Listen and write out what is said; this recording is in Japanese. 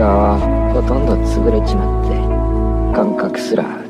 側はほとんど潰れちまって感覚すら